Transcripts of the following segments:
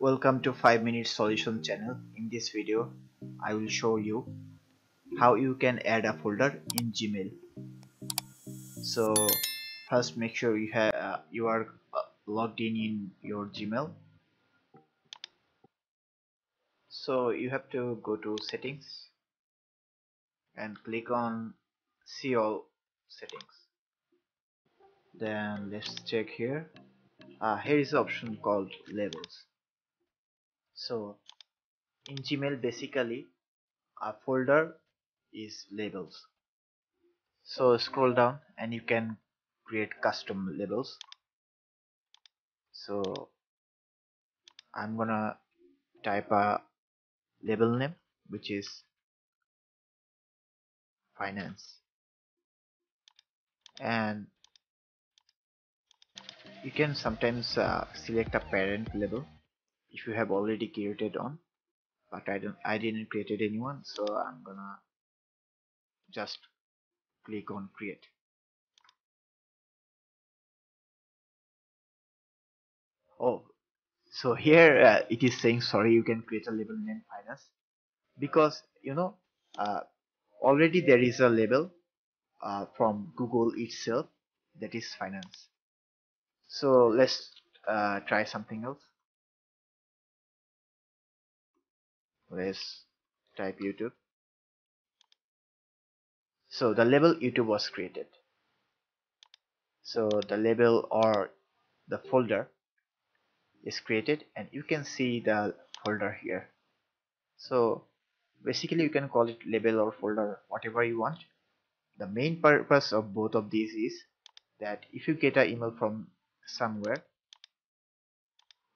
Welcome to 5 Minute Solution channel. In this video, I will show you how you can add a folder in Gmail. So first make sure you have uh, you are uh, logged in in your Gmail. So you have to go to settings and click on see all settings. Then let's check here uh, here is option called labels. So in gmail basically a folder is labels. So scroll down and you can create custom labels. So I'm gonna type a label name which is finance. And you can sometimes uh, select a parent label if you have already created on but I don't I didn't created anyone so I'm gonna just click on create. Oh so here uh, it is saying sorry you can create a label name finance because you know uh, already there is a label uh, from Google itself that is finance so let's uh, try something else. Let's type YouTube. So the label YouTube was created. So the label or the folder is created and you can see the folder here. So basically you can call it label or folder whatever you want. The main purpose of both of these is that if you get an email from somewhere.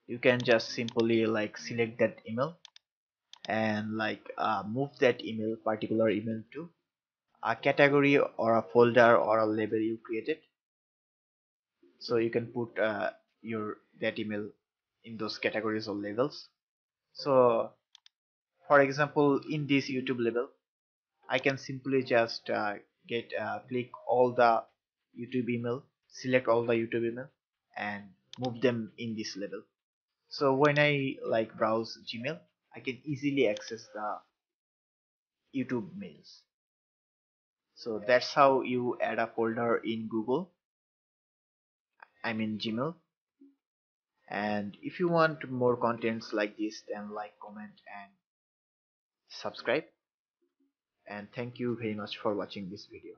You can just simply like select that email and like uh, move that email particular email to a category or a folder or a label you created. So you can put uh, your that email in those categories or labels. So for example in this youtube label i can simply just uh, get uh, click all the youtube email select all the youtube email and move them in this level. So when I like browse Gmail I can easily access the YouTube mails. So that's how you add a folder in Google I mean Gmail. And if you want more contents like this then like comment and subscribe. And thank you very much for watching this video